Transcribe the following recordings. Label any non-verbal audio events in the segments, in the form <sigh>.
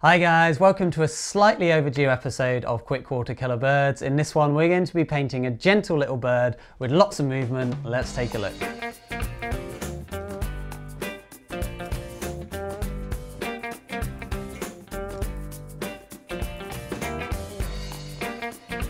Hi guys, welcome to a slightly overdue episode of Quick Watercolour Birds. In this one we're going to be painting a gentle little bird with lots of movement. Let's take a look.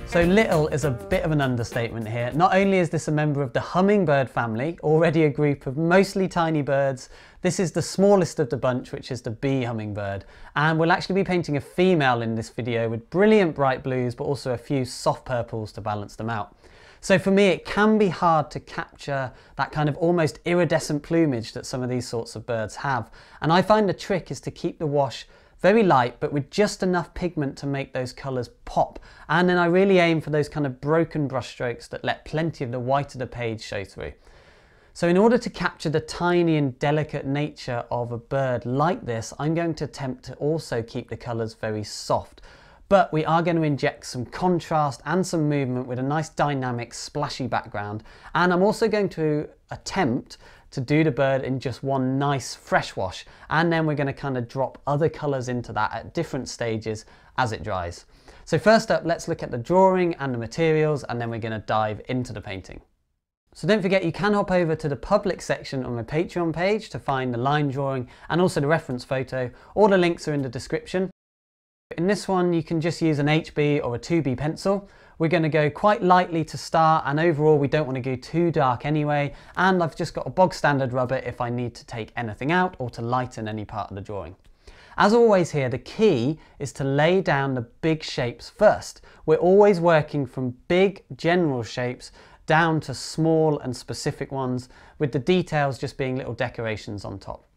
So little is a bit of an understatement here. Not only is this a member of the hummingbird family, already a group of mostly tiny birds, this is the smallest of the bunch, which is the bee hummingbird. And we'll actually be painting a female in this video with brilliant bright blues, but also a few soft purples to balance them out. So for me, it can be hard to capture that kind of almost iridescent plumage that some of these sorts of birds have. And I find the trick is to keep the wash very light, but with just enough pigment to make those colours pop. And then I really aim for those kind of broken brush strokes that let plenty of the white of the page show through. So in order to capture the tiny and delicate nature of a bird like this, I'm going to attempt to also keep the colours very soft. But we are going to inject some contrast and some movement with a nice dynamic splashy background. And I'm also going to attempt to do the bird in just one nice fresh wash and then we're going to kind of drop other colours into that at different stages as it dries. So first up let's look at the drawing and the materials and then we're going to dive into the painting. So don't forget you can hop over to the public section on my Patreon page to find the line drawing and also the reference photo. All the links are in the description. In this one you can just use an HB or a 2B pencil. We're going to go quite lightly to start and overall we don't want to go too dark anyway and I've just got a bog standard rubber if I need to take anything out or to lighten any part of the drawing. As always here, the key is to lay down the big shapes first. We're always working from big general shapes down to small and specific ones with the details just being little decorations on top.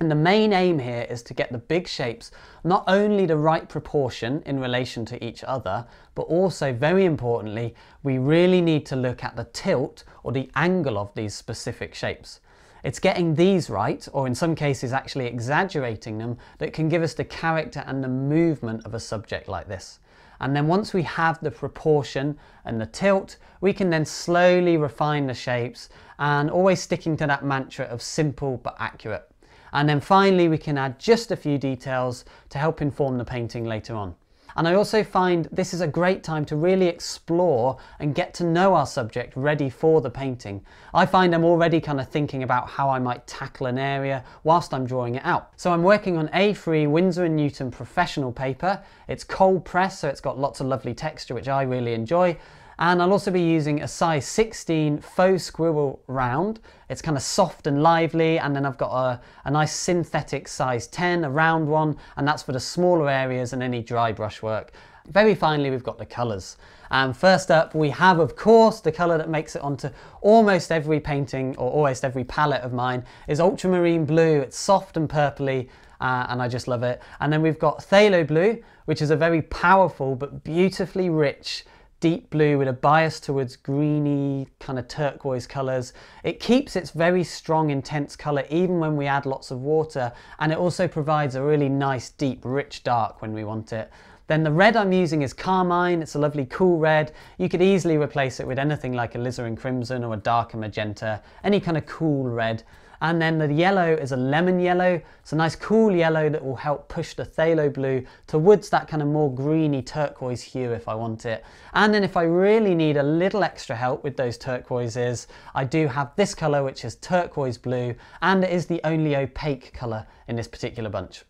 And the main aim here is to get the big shapes not only the right proportion in relation to each other, but also very importantly, we really need to look at the tilt or the angle of these specific shapes. It's getting these right, or in some cases actually exaggerating them, that can give us the character and the movement of a subject like this. And then once we have the proportion and the tilt, we can then slowly refine the shapes and always sticking to that mantra of simple but accurate. And then finally, we can add just a few details to help inform the painting later on. And I also find this is a great time to really explore and get to know our subject ready for the painting. I find I'm already kind of thinking about how I might tackle an area whilst I'm drawing it out. So I'm working on A3 Winsor & Newton professional paper. It's cold press, so it's got lots of lovely texture, which I really enjoy. And I'll also be using a size 16 faux squirrel round. It's kind of soft and lively. And then I've got a, a nice synthetic size 10, a round one, and that's for the smaller areas and any dry brush work. Very finally, we've got the colors. And first up, we have, of course, the color that makes it onto almost every painting or almost every palette of mine is ultramarine blue. It's soft and purpley, uh, and I just love it. And then we've got phthalo blue, which is a very powerful but beautifully rich deep blue with a bias towards greeny kind of turquoise colors. It keeps its very strong intense color even when we add lots of water and it also provides a really nice deep rich dark when we want it. Then the red I'm using is Carmine, it's a lovely cool red. You could easily replace it with anything like a alizarin crimson or a darker magenta, any kind of cool red. And then the yellow is a lemon yellow. It's a nice cool yellow that will help push the phthalo blue towards that kind of more greeny turquoise hue if I want it. And then if I really need a little extra help with those turquoises, I do have this color, which is turquoise blue, and it is the only opaque color in this particular bunch.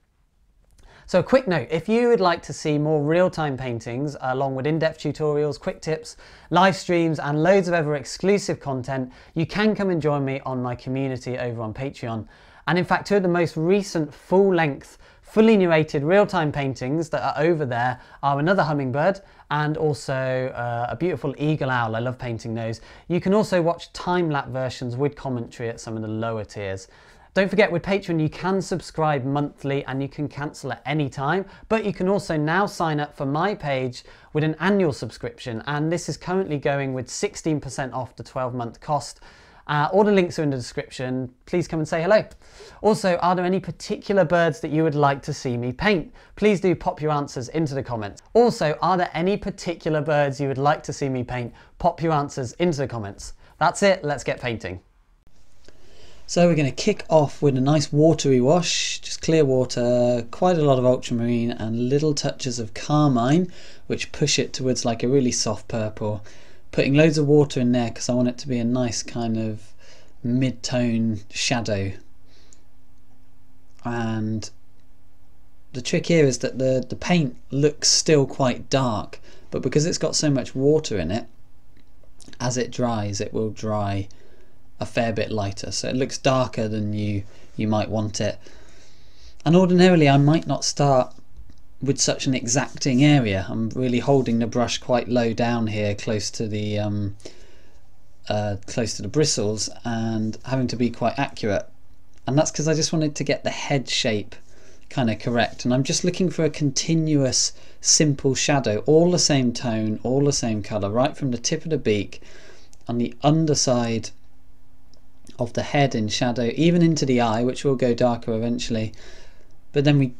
So a quick note, if you would like to see more real-time paintings along with in-depth tutorials, quick tips, live streams and loads of other exclusive content, you can come and join me on my community over on Patreon. And in fact, two of the most recent full-length fully narrated real-time paintings that are over there are another hummingbird and also uh, a beautiful eagle owl. I love painting those. You can also watch time-lapse versions with commentary at some of the lower tiers. Don't forget with Patreon you can subscribe monthly and you can cancel at any time, but you can also now sign up for my page with an annual subscription and this is currently going with 16% off the 12 month cost. Uh, all the links are in the description. Please come and say hello. Also, are there any particular birds that you would like to see me paint? Please do pop your answers into the comments. Also, are there any particular birds you would like to see me paint? Pop your answers into the comments. That's it, let's get painting. So we're going to kick off with a nice watery wash, just clear water, quite a lot of ultramarine and little touches of carmine, which push it towards like a really soft purple. Putting loads of water in there because I want it to be a nice kind of mid-tone shadow. And the trick here is that the, the paint looks still quite dark, but because it's got so much water in it, as it dries, it will dry a fair bit lighter so it looks darker than you you might want it. And ordinarily I might not start with such an exacting area. I'm really holding the brush quite low down here close to the um, uh, close to the bristles and having to be quite accurate. And that's because I just wanted to get the head shape kind of correct. And I'm just looking for a continuous simple shadow all the same tone all the same color right from the tip of the beak on the underside of the head in shadow, even into the eye, which will go darker eventually. But then we,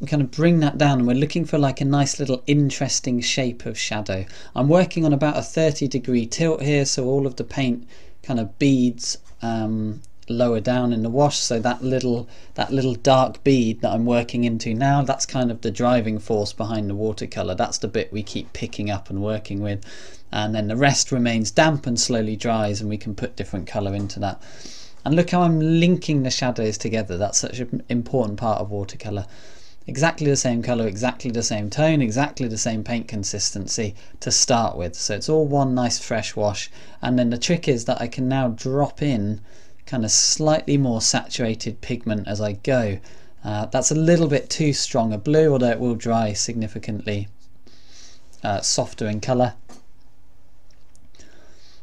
we kind of bring that down and we're looking for like a nice little interesting shape of shadow. I'm working on about a 30 degree tilt here, so all of the paint kind of beads um, lower down in the wash so that little that little dark bead that I'm working into now that's kind of the driving force behind the watercolor that's the bit we keep picking up and working with and then the rest remains damp and slowly dries and we can put different color into that. And look how I'm linking the shadows together. That's such an important part of watercolor exactly the same color exactly the same tone exactly the same paint consistency to start with. So it's all one nice fresh wash. And then the trick is that I can now drop in kind of slightly more saturated pigment as I go. Uh, that's a little bit too strong a blue although it will dry significantly uh, softer in color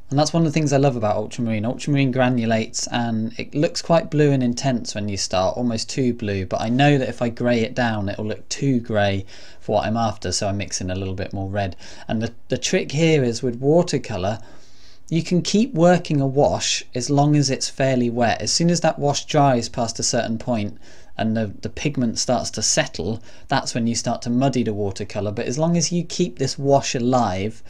and that's one of the things I love about ultramarine. Ultramarine granulates and it looks quite blue and intense when you start, almost too blue, but I know that if I grey it down, it'll look too grey for what I'm after, so I mix in a little bit more red. And the, the trick here is with watercolour, you can keep working a wash as long as it's fairly wet. As soon as that wash dries past a certain point and the, the pigment starts to settle, that's when you start to muddy the watercolour. But as long as you keep this wash alive,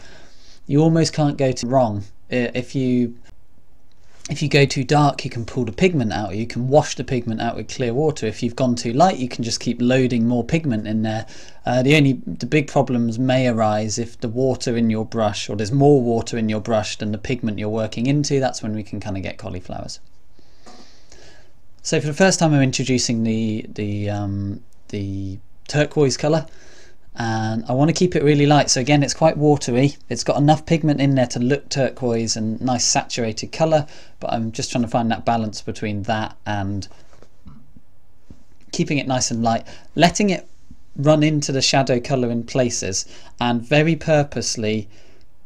you almost can't go to wrong if you if you go too dark you can pull the pigment out. You can wash the pigment out with clear water. If you've gone too light you can just keep loading more pigment in there. Uh, the only the big problems may arise if the water in your brush or there's more water in your brush than the pigment you're working into that's when we can kind of get cauliflowers. So for the first time I'm introducing the the um, the turquoise color and I want to keep it really light. So again it's quite watery. It's got enough pigment in there to look turquoise and nice saturated color but I'm just trying to find that balance between that and keeping it nice and light letting it run into the shadow color in places and very purposely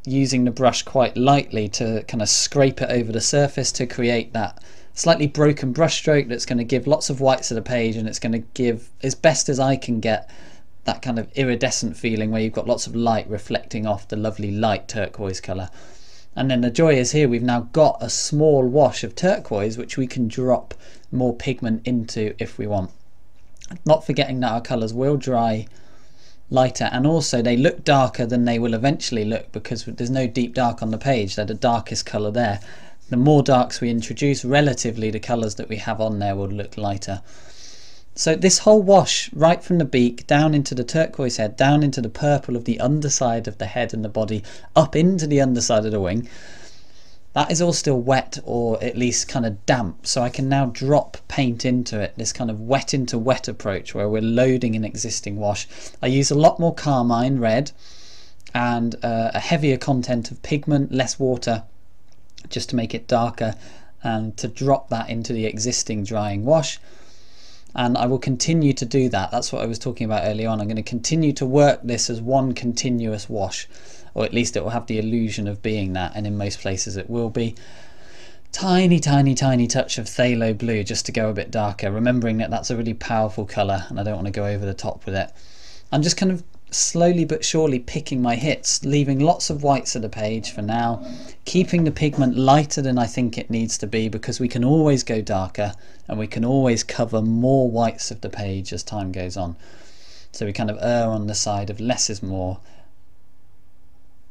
using the brush quite lightly to kind of scrape it over the surface to create that slightly broken brush stroke that's going to give lots of whites to the page and it's going to give as best as I can get that kind of iridescent feeling where you've got lots of light reflecting off the lovely light turquoise colour. And then the joy is here, we've now got a small wash of turquoise which we can drop more pigment into if we want. Not forgetting that our colours will dry lighter and also they look darker than they will eventually look because there's no deep dark on the page, they're the darkest colour there. The more darks we introduce, relatively the colours that we have on there will look lighter. So this whole wash, right from the beak, down into the turquoise head, down into the purple of the underside of the head and the body, up into the underside of the wing, that is all still wet or at least kind of damp. So I can now drop paint into it, this kind of wet into wet approach where we're loading an existing wash. I use a lot more carmine red and uh, a heavier content of pigment, less water, just to make it darker and to drop that into the existing drying wash and I will continue to do that. That's what I was talking about earlier on. I'm going to continue to work this as one continuous wash, or at least it will have the illusion of being that, and in most places it will be. Tiny, tiny, tiny touch of phthalo blue just to go a bit darker, remembering that that's a really powerful colour and I don't want to go over the top with it. I'm just kind of slowly but surely picking my hits, leaving lots of whites of the page for now, keeping the pigment lighter than I think it needs to be because we can always go darker and we can always cover more whites of the page as time goes on. So we kind of err on the side of less is more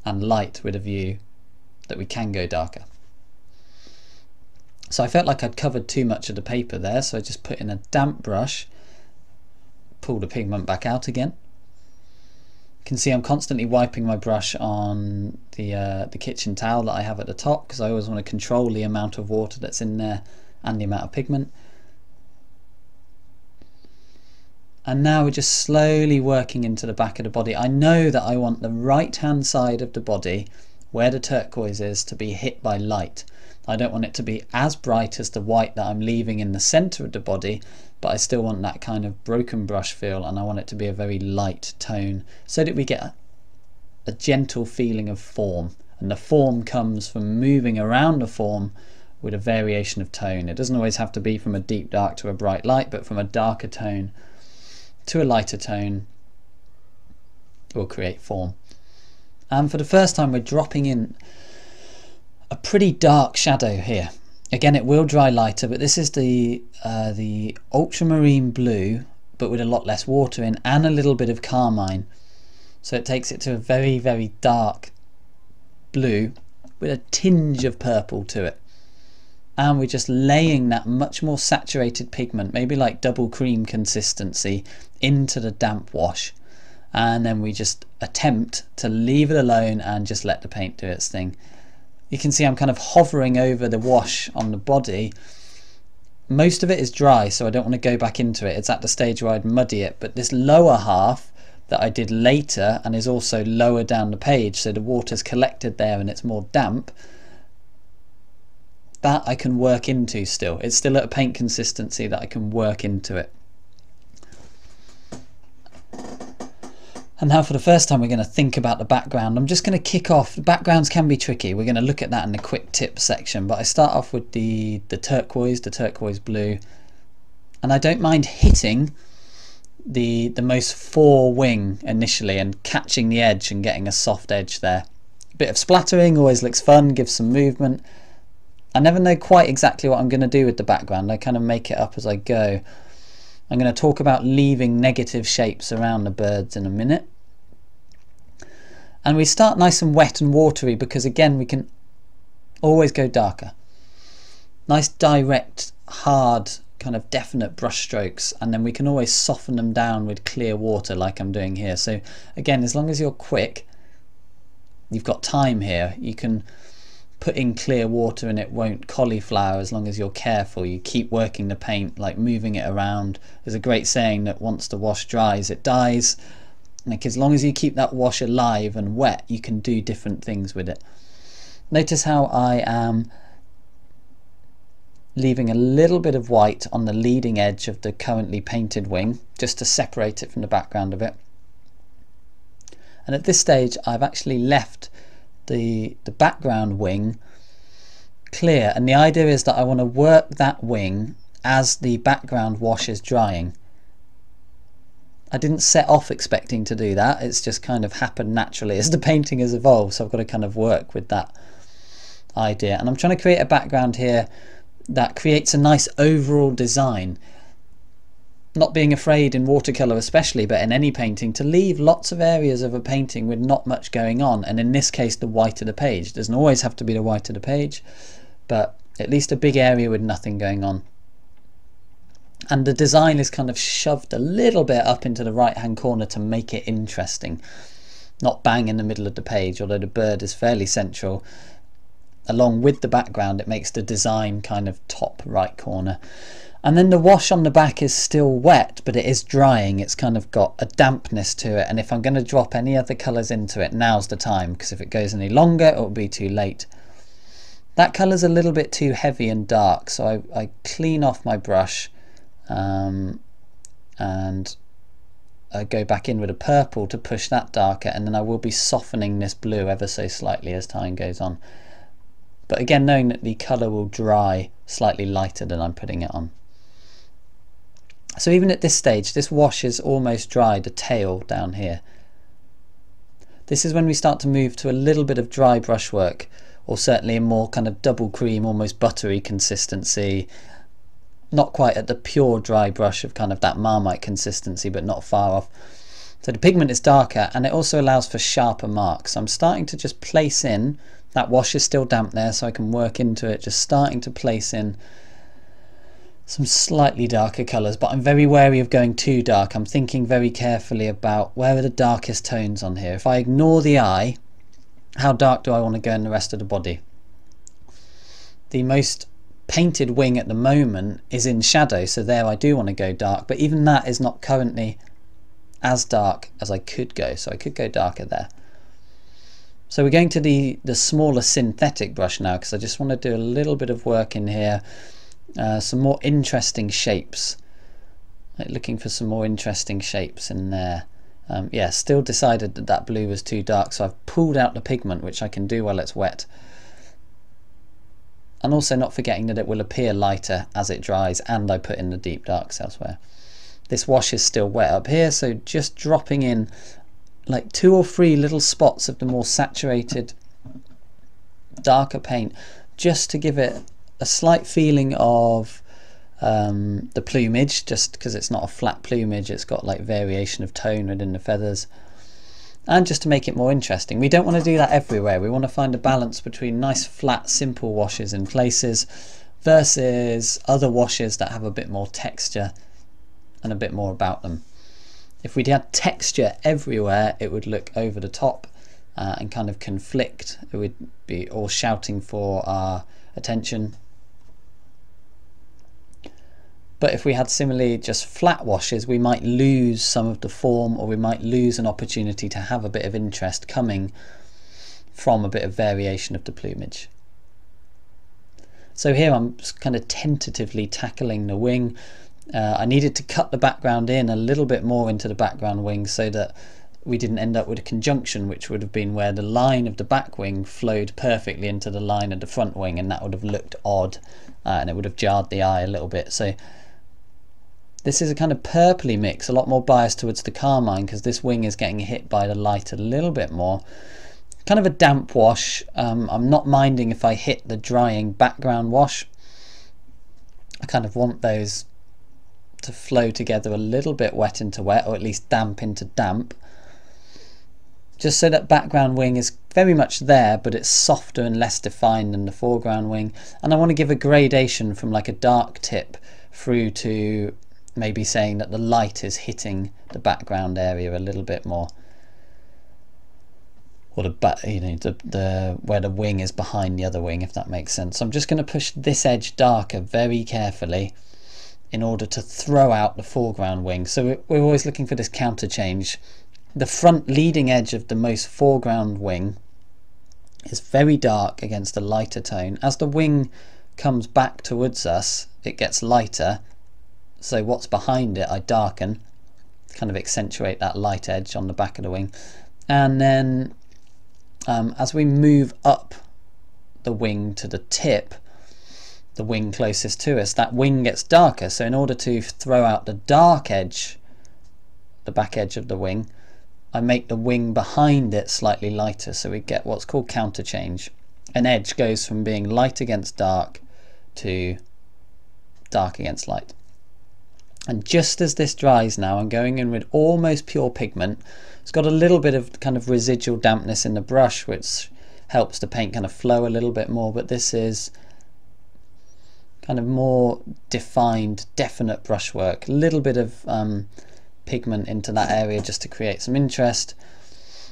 and light with a view that we can go darker. So I felt like I'd covered too much of the paper there, so I just put in a damp brush, pull the pigment back out again. Can see I'm constantly wiping my brush on the, uh, the kitchen towel that I have at the top because I always want to control the amount of water that's in there and the amount of pigment. And now we're just slowly working into the back of the body. I know that I want the right hand side of the body where the turquoise is to be hit by light. I don't want it to be as bright as the white that I'm leaving in the center of the body, but I still want that kind of broken brush feel and I want it to be a very light tone so that we get a, gentle feeling of form. And the form comes from moving around the form with a variation of tone. It doesn't always have to be from a deep dark to a bright light, but from a darker tone to a lighter tone will create form. And for the first time, we're dropping in a pretty dark shadow here. Again, it will dry lighter, but this is the uh, the ultramarine blue, but with a lot less water in, and a little bit of carmine. So it takes it to a very, very dark blue with a tinge of purple to it. And we're just laying that much more saturated pigment, maybe like double cream consistency, into the damp wash. And then we just attempt to leave it alone and just let the paint do its thing you can see I'm kind of hovering over the wash on the body. Most of it is dry, so I don't want to go back into it. It's at the stage where I'd muddy it, but this lower half that I did later and is also lower down the page, so the water's collected there and it's more damp, that I can work into still. It's still at a paint consistency that I can work into it. And now for the first time we're going to think about the background. I'm just going to kick off. Backgrounds can be tricky. We're going to look at that in the quick tip section. But I start off with the, the turquoise, the turquoise blue. And I don't mind hitting the, the most fore wing initially and catching the edge and getting a soft edge there. A bit of splattering always looks fun, gives some movement. I never know quite exactly what I'm going to do with the background. I kind of make it up as I go. I'm going to talk about leaving negative shapes around the birds in a minute. And we start nice and wet and watery because again we can always go darker. Nice direct, hard, kind of definite brush strokes and then we can always soften them down with clear water like I'm doing here. So again, as long as you're quick, you've got time here, you can put in clear water and it won't cauliflower as long as you're careful. You keep working the paint, like moving it around. There's a great saying that once the wash dries, it dies. Like as long as you keep that wash alive and wet, you can do different things with it. Notice how I am leaving a little bit of white on the leading edge of the currently painted wing, just to separate it from the background of it. And at this stage, I've actually left the, the background wing clear. And the idea is that I want to work that wing as the background wash is drying. I didn't set off expecting to do that. It's just kind of happened naturally as the painting has evolved. So I've got to kind of work with that idea. And I'm trying to create a background here that creates a nice overall design. Not being afraid in watercolour especially, but in any painting, to leave lots of areas of a painting with not much going on. And in this case, the white of the page. It doesn't always have to be the white of the page, but at least a big area with nothing going on and the design is kind of shoved a little bit up into the right hand corner to make it interesting. Not bang in the middle of the page although the bird is fairly central. Along with the background it makes the design kind of top right corner. And then the wash on the back is still wet but it is drying. It's kind of got a dampness to it. And if I'm going to drop any other colours into it now's the time because if it goes any longer it will be too late. That colour's a little bit too heavy and dark so I, I clean off my brush um, and I go back in with a purple to push that darker and then I will be softening this blue ever so slightly as time goes on. But again knowing that the colour will dry slightly lighter than I'm putting it on. So even at this stage this wash is almost dry the tail down here. This is when we start to move to a little bit of dry brushwork or certainly a more kind of double cream almost buttery consistency not quite at the pure dry brush of kind of that Marmite consistency, but not far off. So the pigment is darker and it also allows for sharper marks. I'm starting to just place in That wash is still damp there so I can work into it, just starting to place in some slightly darker colours, but I'm very wary of going too dark. I'm thinking very carefully about where are the darkest tones on here. If I ignore the eye, how dark do I want to go in the rest of the body? The most painted wing at the moment is in shadow, so there I do want to go dark, but even that is not currently as dark as I could go, so I could go darker there. So we're going to the, the smaller synthetic brush now because I just want to do a little bit of work in here uh, some more interesting shapes. Like looking for some more interesting shapes in there. Um, yeah, still decided that that blue was too dark, so I've pulled out the pigment, which I can do while it's wet. And also not forgetting that it will appear lighter as it dries, and I put in the deep darks elsewhere. This wash is still wet up here, so just dropping in like two or three little spots of the more saturated, darker paint, just to give it a slight feeling of um, the plumage, just because it's not a flat plumage, it's got like variation of tone within the feathers. And just to make it more interesting, we don't want to do that everywhere. We want to find a balance between nice flat simple washes in places versus other washes that have a bit more texture and a bit more about them. If we had texture everywhere, it would look over the top uh, and kind of conflict. It would be all shouting for our attention but if we had similarly just flat washes, we might lose some of the form or we might lose an opportunity to have a bit of interest coming from a bit of variation of the plumage. So here I'm kind of tentatively tackling the wing. Uh, I needed to cut the background in a little bit more into the background wing so that we didn't end up with a conjunction which would have been where the line of the back wing flowed perfectly into the line of the front wing and that would have looked odd uh, and it would have jarred the eye a little bit. So this is a kind of purpley mix, a lot more biased towards the carmine because this wing is getting hit by the light a little bit more. Kind of a damp wash. Um, I'm not minding if I hit the drying background wash. I kind of want those to flow together a little bit wet into wet or at least damp into damp just so that background wing is very much there but it's softer and less defined than the foreground wing and I want to give a gradation from like a dark tip through to maybe saying that the light is hitting the background area a little bit more. Or the you know the, the where the wing is behind the other wing if that makes sense. So I'm just going to push this edge darker very carefully in order to throw out the foreground wing. So we're always looking for this counter change. The front leading edge of the most foreground wing is very dark against a lighter tone. As the wing comes back towards us it gets lighter so what's behind it I darken, kind of accentuate that light edge on the back of the wing. And then um, as we move up the wing to the tip, the wing closest to us, that wing gets darker. So in order to throw out the dark edge, the back edge of the wing, I make the wing behind it slightly lighter so we get what's called counter change. An edge goes from being light against dark to dark against light. And just as this dries now, I'm going in with almost pure pigment. It's got a little bit of kind of residual dampness in the brush, which helps the paint kind of flow a little bit more, but this is kind of more defined, definite brushwork. A little bit of um, pigment into that area just to create some interest.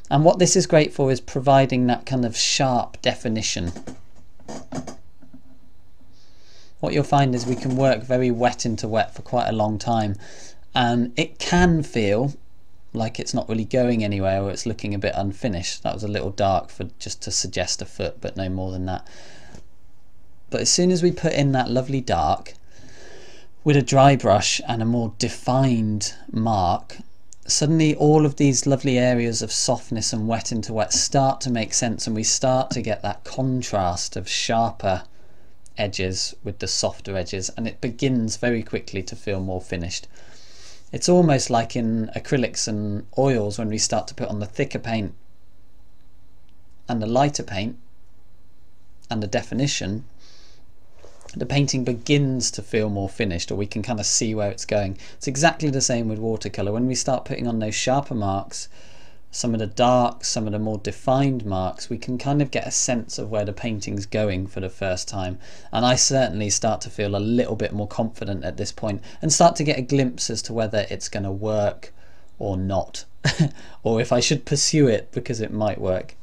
And what this is great for is providing that kind of sharp definition what you'll find is we can work very wet into wet for quite a long time and it can feel like it's not really going anywhere or it's looking a bit unfinished. That was a little dark for just to suggest a foot but no more than that. But as soon as we put in that lovely dark with a dry brush and a more defined mark suddenly all of these lovely areas of softness and wet into wet start to make sense and we start to get that contrast of sharper edges with the softer edges and it begins very quickly to feel more finished. It's almost like in acrylics and oils when we start to put on the thicker paint and the lighter paint and the definition the painting begins to feel more finished or we can kind of see where it's going. It's exactly the same with watercolour. When we start putting on those sharper marks some of the dark, some of the more defined marks, we can kind of get a sense of where the painting's going for the first time. And I certainly start to feel a little bit more confident at this point and start to get a glimpse as to whether it's going to work or not, <laughs> or if I should pursue it because it might work.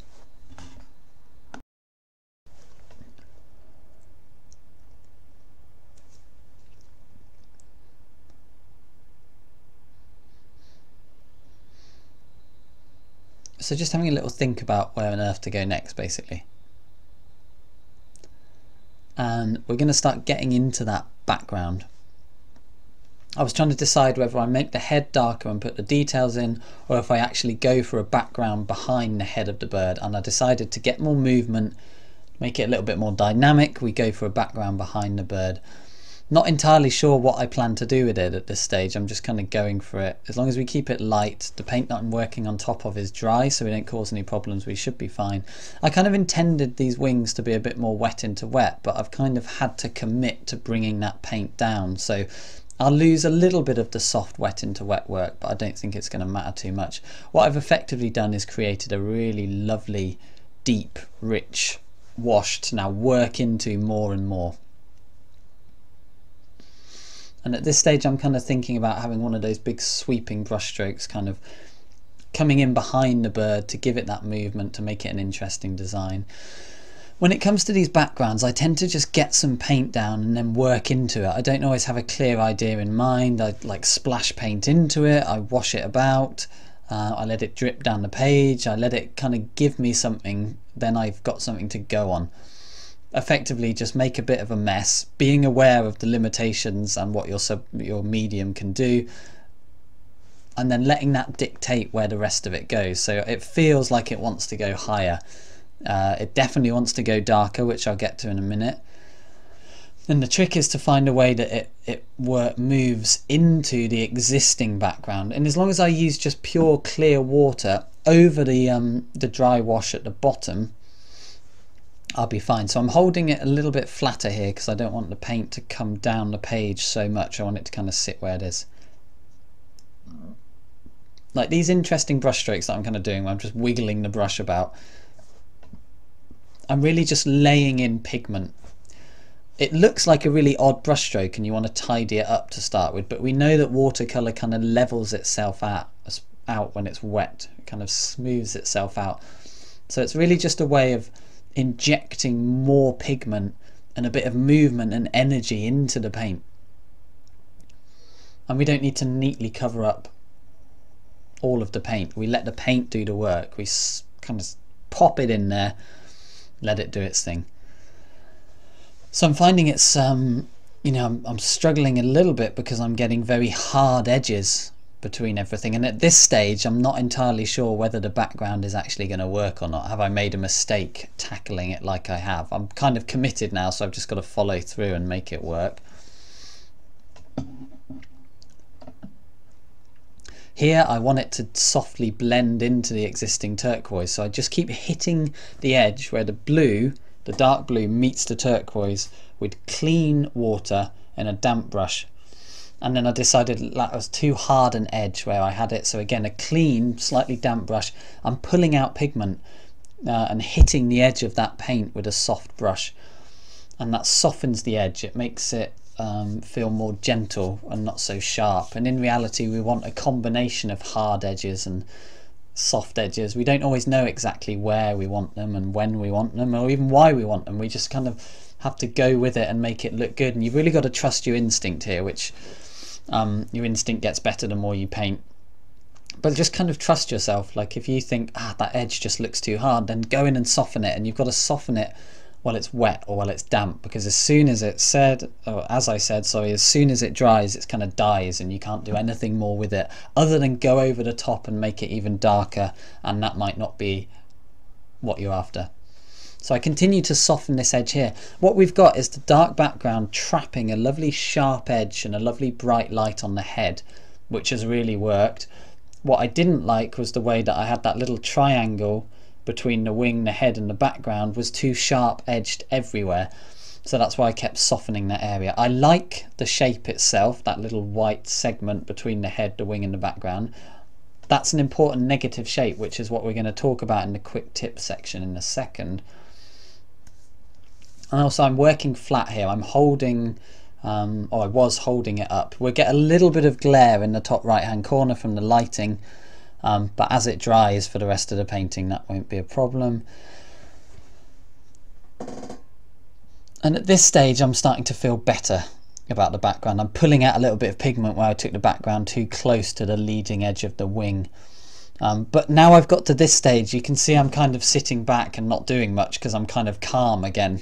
So just having a little think about where on earth to go next, basically. And we're going to start getting into that background. I was trying to decide whether I make the head darker and put the details in, or if I actually go for a background behind the head of the bird. And I decided to get more movement, make it a little bit more dynamic, we go for a background behind the bird. Not entirely sure what I plan to do with it at this stage. I'm just kind of going for it. As long as we keep it light, the paint that I'm working on top of is dry, so we don't cause any problems. We should be fine. I kind of intended these wings to be a bit more wet into wet, but I've kind of had to commit to bringing that paint down. So I'll lose a little bit of the soft wet into wet work, but I don't think it's going to matter too much. What I've effectively done is created a really lovely, deep, rich wash to now work into more and more. And at this stage, I'm kind of thinking about having one of those big sweeping brush strokes kind of coming in behind the bird to give it that movement to make it an interesting design. When it comes to these backgrounds, I tend to just get some paint down and then work into it. I don't always have a clear idea in mind. I like splash paint into it, I wash it about, uh, I let it drip down the page, I let it kind of give me something, then I've got something to go on effectively just make a bit of a mess, being aware of the limitations and what your sub your medium can do, and then letting that dictate where the rest of it goes. So it feels like it wants to go higher. Uh, it definitely wants to go darker, which I'll get to in a minute. And the trick is to find a way that it, it work, moves into the existing background. And as long as I use just pure clear water over the, um, the dry wash at the bottom, I'll be fine. So I'm holding it a little bit flatter here because I don't want the paint to come down the page so much. I want it to kind of sit where it is. Like these interesting brush strokes that I'm kind of doing where I'm just wiggling the brush about. I'm really just laying in pigment. It looks like a really odd brush stroke and you want to tidy it up to start with, but we know that watercolor kind of levels itself out, out when it's wet. It kind of smooths itself out. So it's really just a way of injecting more pigment and a bit of movement and energy into the paint. And we don't need to neatly cover up all of the paint. We let the paint do the work. We kind of pop it in there, let it do its thing. So I'm finding it's, um, you know, I'm, I'm struggling a little bit because I'm getting very hard edges between everything. And at this stage, I'm not entirely sure whether the background is actually going to work or not. Have I made a mistake tackling it like I have? I'm kind of committed now, so I've just got to follow through and make it work. Here I want it to softly blend into the existing turquoise, so I just keep hitting the edge where the blue, the dark blue, meets the turquoise with clean water and a damp brush and then I decided that was too hard an edge where I had it. So again a clean slightly damp brush. I'm pulling out pigment uh, and hitting the edge of that paint with a soft brush. And that softens the edge. It makes it um, feel more gentle and not so sharp. And in reality we want a combination of hard edges and soft edges. We don't always know exactly where we want them and when we want them or even why we want them. We just kind of have to go with it and make it look good. And you've really got to trust your instinct here which um, your instinct gets better the more you paint. But just kind of trust yourself. Like if you think ah that edge just looks too hard then go in and soften it. And you've got to soften it while it's wet or while it's damp because as soon as it said or as I said sorry as soon as it dries it kind of dies and you can't do anything more with it other than go over the top and make it even darker and that might not be what you're after so I continue to soften this edge here. What we've got is the dark background trapping a lovely sharp edge and a lovely bright light on the head, which has really worked. What I didn't like was the way that I had that little triangle between the wing, the head and the background was too sharp edged everywhere. So that's why I kept softening that area. I like the shape itself, that little white segment between the head, the wing and the background. that's an important negative shape, which is what we're going to talk about in the quick tip section in a second. And also I'm working flat here. I'm holding, um, or I was holding it up. We'll get a little bit of glare in the top right hand corner from the lighting, um, but as it dries for the rest of the painting, that won't be a problem. And at this stage, I'm starting to feel better about the background. I'm pulling out a little bit of pigment where I took the background too close to the leading edge of the wing. Um, but now I've got to this stage, you can see I'm kind of sitting back and not doing much because I'm kind of calm again.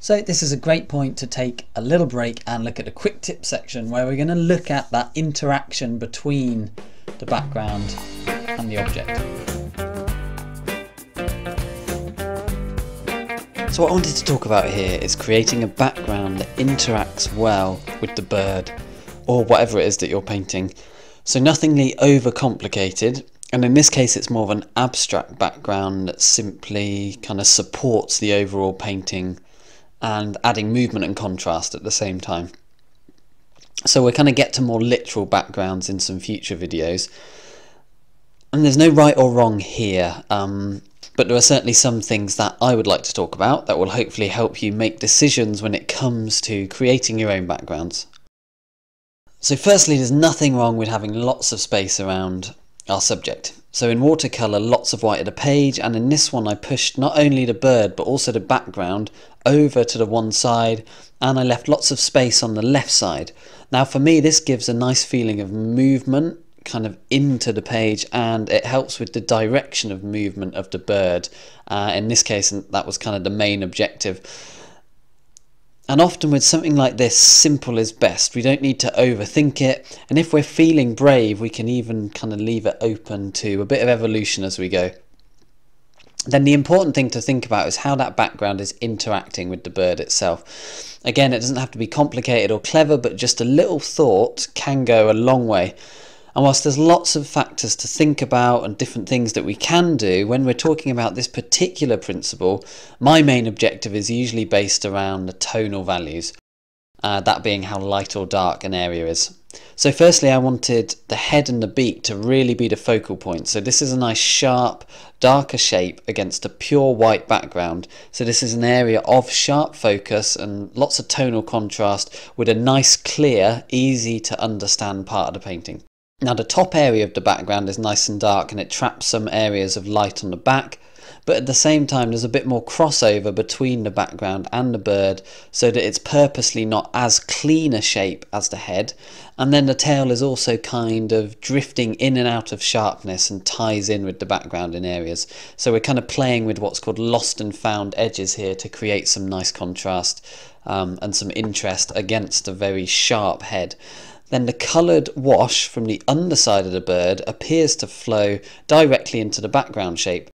So this is a great point to take a little break and look at the quick tip section where we're going to look at that interaction between the background and the object. So what I wanted to talk about here is creating a background that interacts well with the bird or whatever it is that you're painting. So nothingly overcomplicated and in this case it's more of an abstract background that simply kind of supports the overall painting and adding movement and contrast at the same time. So we're going to get to more literal backgrounds in some future videos. And there's no right or wrong here. Um, but there are certainly some things that I would like to talk about that will hopefully help you make decisions when it comes to creating your own backgrounds. So firstly, there's nothing wrong with having lots of space around our subject. So in watercolour, lots of white at a page, and in this one I pushed not only the bird but also the background over to the one side, and I left lots of space on the left side. Now for me this gives a nice feeling of movement kind of into the page and it helps with the direction of movement of the bird. Uh, in this case, that was kind of the main objective. And often with something like this, simple is best. We don't need to overthink it. And if we're feeling brave, we can even kind of leave it open to a bit of evolution as we go. Then the important thing to think about is how that background is interacting with the bird itself. Again, it doesn't have to be complicated or clever, but just a little thought can go a long way. And whilst there's lots of factors to think about and different things that we can do, when we're talking about this particular principle, my main objective is usually based around the tonal values, uh, that being how light or dark an area is. So firstly, I wanted the head and the beak to really be the focal point. So this is a nice sharp, darker shape against a pure white background. So this is an area of sharp focus and lots of tonal contrast with a nice, clear, easy to understand part of the painting. Now the top area of the background is nice and dark and it traps some areas of light on the back, but at the same time there's a bit more crossover between the background and the bird so that it's purposely not as clean a shape as the head and then the tail is also kind of drifting in and out of sharpness and ties in with the background in areas so we're kind of playing with what's called lost and found edges here to create some nice contrast um, and some interest against a very sharp head then the coloured wash from the underside of the bird appears to flow directly into the background shape.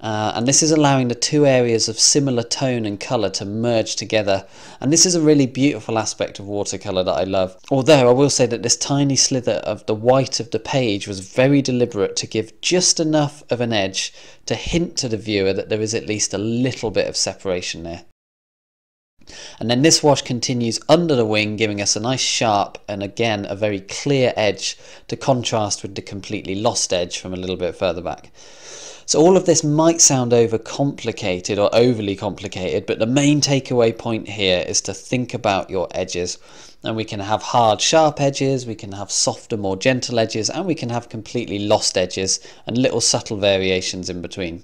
Uh, and this is allowing the two areas of similar tone and colour to merge together. And this is a really beautiful aspect of watercolour that I love. Although I will say that this tiny slither of the white of the page was very deliberate to give just enough of an edge to hint to the viewer that there is at least a little bit of separation there. And then this wash continues under the wing, giving us a nice sharp and again a very clear edge to contrast with the completely lost edge from a little bit further back. So all of this might sound overcomplicated or overly complicated, but the main takeaway point here is to think about your edges. And we can have hard, sharp edges, we can have softer, more gentle edges, and we can have completely lost edges and little subtle variations in between.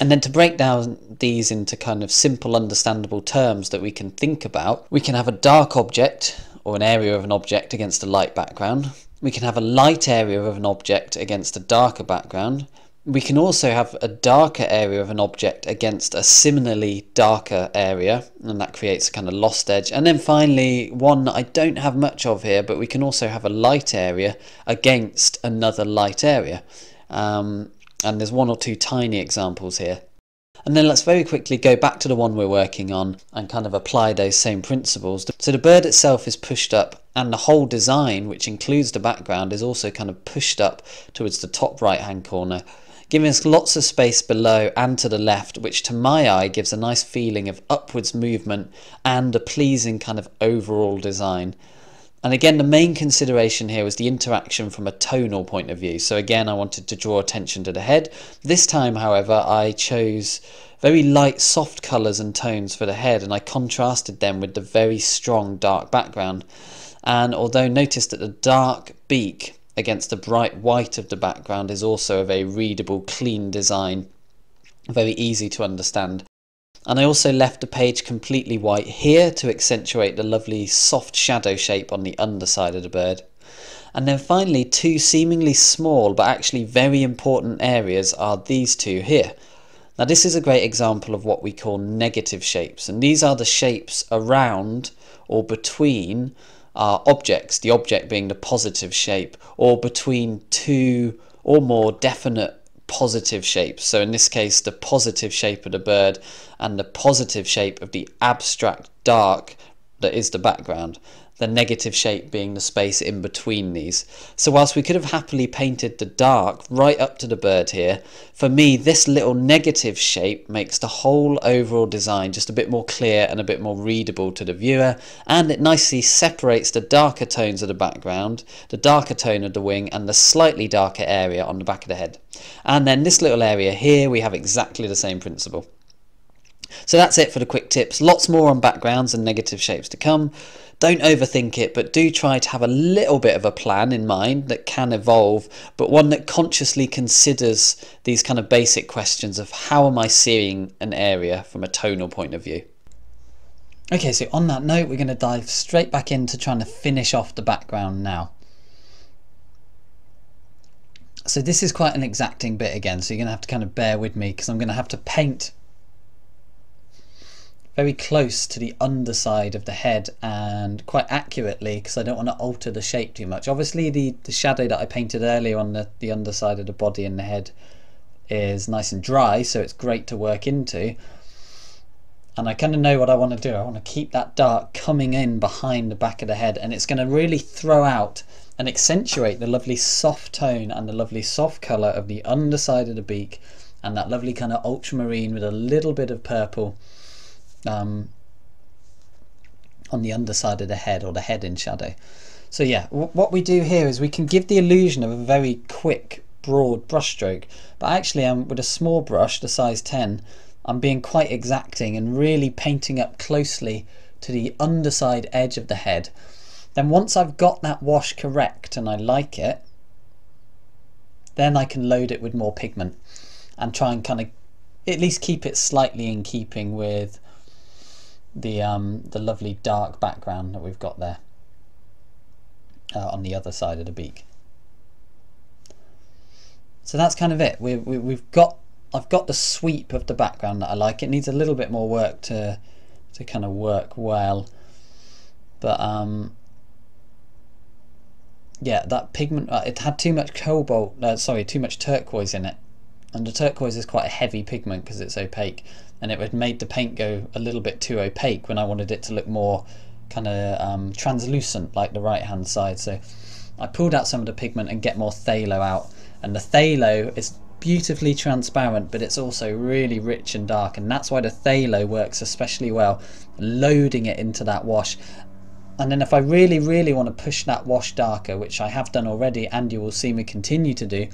And then to break down these into kind of simple, understandable terms that we can think about, we can have a dark object or an area of an object against a light background. We can have a light area of an object against a darker background. We can also have a darker area of an object against a similarly darker area, and that creates a kind of lost edge. And then finally, one that I don't have much of here, but we can also have a light area against another light area. Um, and there's one or two tiny examples here. And then let's very quickly go back to the one we're working on and kind of apply those same principles. So the bird itself is pushed up and the whole design, which includes the background, is also kind of pushed up towards the top right hand corner, giving us lots of space below and to the left, which to my eye gives a nice feeling of upwards movement and a pleasing kind of overall design. And again, the main consideration here was the interaction from a tonal point of view. So again, I wanted to draw attention to the head. This time, however, I chose very light, soft colours and tones for the head, and I contrasted them with the very strong dark background. And although notice that the dark beak against the bright white of the background is also a very readable, clean design, very easy to understand. And I also left the page completely white here to accentuate the lovely soft shadow shape on the underside of the bird. And then finally, two seemingly small but actually very important areas are these two here. Now this is a great example of what we call negative shapes and these are the shapes around or between our objects, the object being the positive shape, or between two or more definite positive shapes. So in this case, the positive shape of the bird and the positive shape of the abstract dark that is the background the negative shape being the space in between these. So whilst we could have happily painted the dark right up to the bird here, for me this little negative shape makes the whole overall design just a bit more clear and a bit more readable to the viewer and it nicely separates the darker tones of the background, the darker tone of the wing and the slightly darker area on the back of the head. And then this little area here we have exactly the same principle. So that's it for the quick tips. Lots more on backgrounds and negative shapes to come. Don't overthink it, but do try to have a little bit of a plan in mind that can evolve, but one that consciously considers these kind of basic questions of how am I seeing an area from a tonal point of view. Okay, so on that note, we're going to dive straight back into trying to finish off the background now. So this is quite an exacting bit again, so you're going to have to kind of bear with me because I'm going to have to paint very close to the underside of the head and quite accurately because I don't want to alter the shape too much. Obviously the, the shadow that I painted earlier on the, the underside of the body and the head is nice and dry so it's great to work into and I kind of know what I want to do. I want to keep that dark coming in behind the back of the head and it's going to really throw out and accentuate the lovely soft tone and the lovely soft colour of the underside of the beak and that lovely kind of ultramarine with a little bit of purple um, on the underside of the head or the head in shadow. So yeah, what we do here is we can give the illusion of a very quick, broad brushstroke, but actually um, with a small brush, the size 10, I'm being quite exacting and really painting up closely to the underside edge of the head. Then once I've got that wash correct and I like it, then I can load it with more pigment and try and kind of at least keep it slightly in keeping with the um, the lovely dark background that we've got there uh, on the other side of the beak. So that's kind of it. We, we, we've got I've got the sweep of the background that I like. It needs a little bit more work to to kind of work well, but um, yeah, that pigment uh, it had too much cobalt. Uh, sorry, too much turquoise in it, and the turquoise is quite a heavy pigment because it's opaque and it had made the paint go a little bit too opaque when I wanted it to look more kind of um, translucent like the right hand side. So I pulled out some of the pigment and get more phthalo out. And the phthalo is beautifully transparent but it's also really rich and dark. And that's why the phthalo works especially well loading it into that wash. And then if I really really want to push that wash darker which I have done already and you will see me continue to do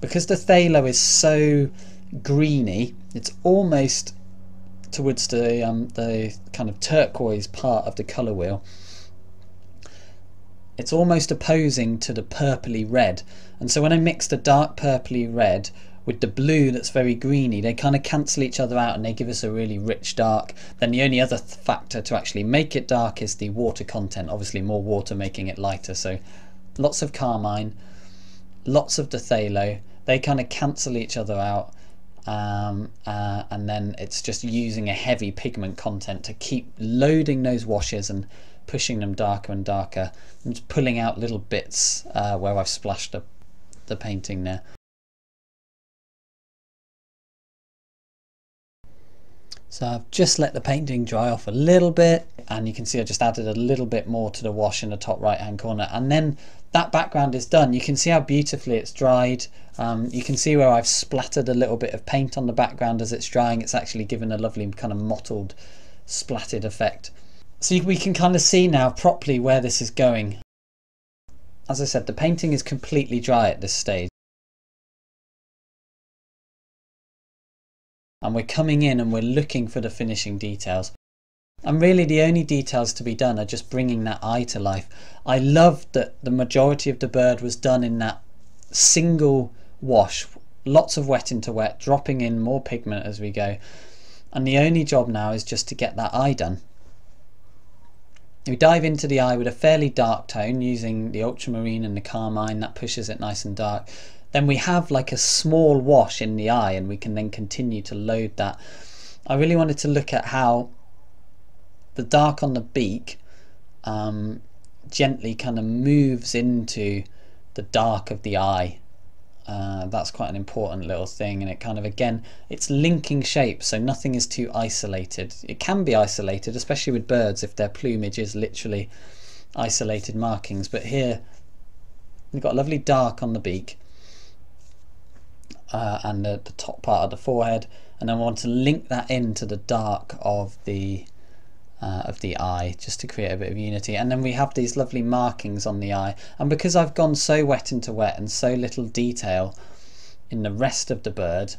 because the phthalo is so greeny. It's almost towards the um, the kind of turquoise part of the color wheel. It's almost opposing to the purpley red. And so when I mix the dark purpley red with the blue that's very greeny they kind of cancel each other out and they give us a really rich dark. Then the only other factor to actually make it dark is the water content obviously more water making it lighter. So lots of carmine lots of the phthalo they kind of cancel each other out um, uh, and then it's just using a heavy pigment content to keep loading those washes and pushing them darker and darker and just pulling out little bits uh, where I've splashed the, the painting there. So I've just let the painting dry off a little bit and you can see I just added a little bit more to the wash in the top right hand corner and then that background is done. You can see how beautifully it's dried. Um, you can see where I've splattered a little bit of paint on the background as it's drying. It's actually given a lovely kind of mottled splattered effect. So we can kind of see now properly where this is going. as I said, the painting is completely dry at this stage. And we're coming in and we're looking for the finishing details. And really the only details to be done are just bringing that eye to life. I loved that the majority of the bird was done in that single wash, lots of wet into wet, dropping in more pigment as we go. And the only job now is just to get that eye done. We dive into the eye with a fairly dark tone using the ultramarine and the carmine that pushes it nice and dark. Then we have like a small wash in the eye and we can then continue to load that. I really wanted to look at how the dark on the beak um, gently kind of moves into the dark of the eye. Uh, that's quite an important little thing and it kind of again it's linking shapes so nothing is too isolated it can be isolated especially with birds if their plumage is literally isolated markings but here we've got a lovely dark on the beak uh, and the, the top part of the forehead and I want to link that into the dark of the uh, of the eye just to create a bit of unity. And then we have these lovely markings on the eye. And because I've gone so wet into wet and so little detail in the rest of the bird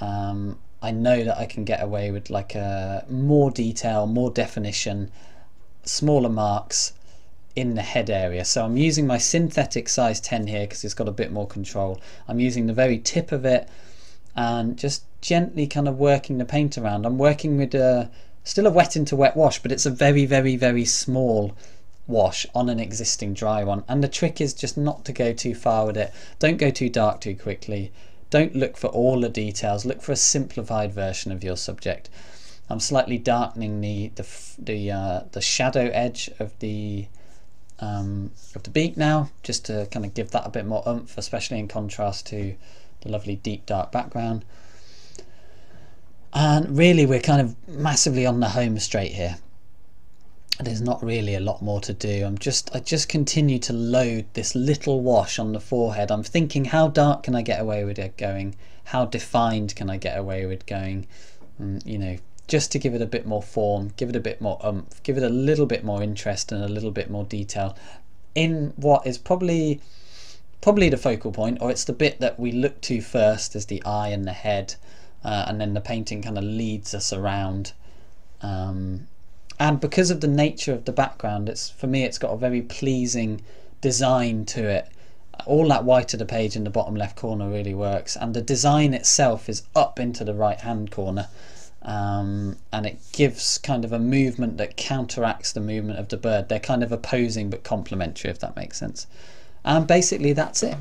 um, I know that I can get away with like a more detail more definition smaller marks in the head area so I'm using my synthetic size 10 here because it's got a bit more control I'm using the very tip of it and just gently kind of working the paint around I'm working with a Still a wet into wet wash, but it's a very, very, very small wash on an existing dry one. And the trick is just not to go too far with it. Don't go too dark too quickly. Don't look for all the details. Look for a simplified version of your subject. I'm slightly darkening the the the, uh, the shadow edge of the um, of the beak now, just to kind of give that a bit more oomph, especially in contrast to the lovely deep dark background. And really, we're kind of massively on the home straight here. There's not really a lot more to do. I'm just, I just continue to load this little wash on the forehead. I'm thinking, how dark can I get away with it going? How defined can I get away with going? Mm, you know, just to give it a bit more form, give it a bit more umph, give it a little bit more interest and a little bit more detail in what is probably probably the focal point, or it's the bit that we look to first as the eye and the head uh, and then the painting kind of leads us around. Um, and because of the nature of the background, it's for me it's got a very pleasing design to it. All that white of the page in the bottom left corner really works, and the design itself is up into the right hand corner. Um, and it gives kind of a movement that counteracts the movement of the bird. They're kind of opposing but complementary, if that makes sense. And basically, that's it.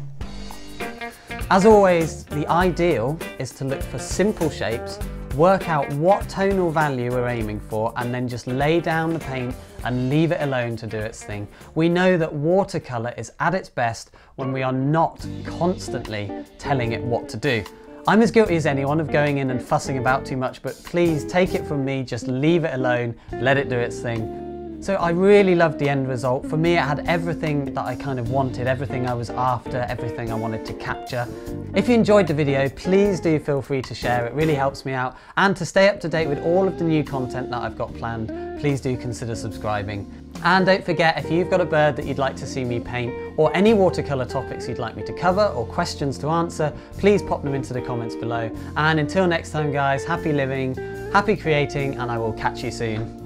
As always, the ideal is to look for simple shapes, work out what tonal value we're aiming for, and then just lay down the paint and leave it alone to do its thing. We know that watercolour is at its best when we are not constantly telling it what to do. I'm as guilty as anyone of going in and fussing about too much, but please take it from me, just leave it alone, let it do its thing. So I really loved the end result. For me, it had everything that I kind of wanted, everything I was after, everything I wanted to capture. If you enjoyed the video, please do feel free to share. It really helps me out. And to stay up to date with all of the new content that I've got planned, please do consider subscribing. And don't forget, if you've got a bird that you'd like to see me paint, or any watercolour topics you'd like me to cover, or questions to answer, please pop them into the comments below. And until next time guys, happy living, happy creating, and I will catch you soon.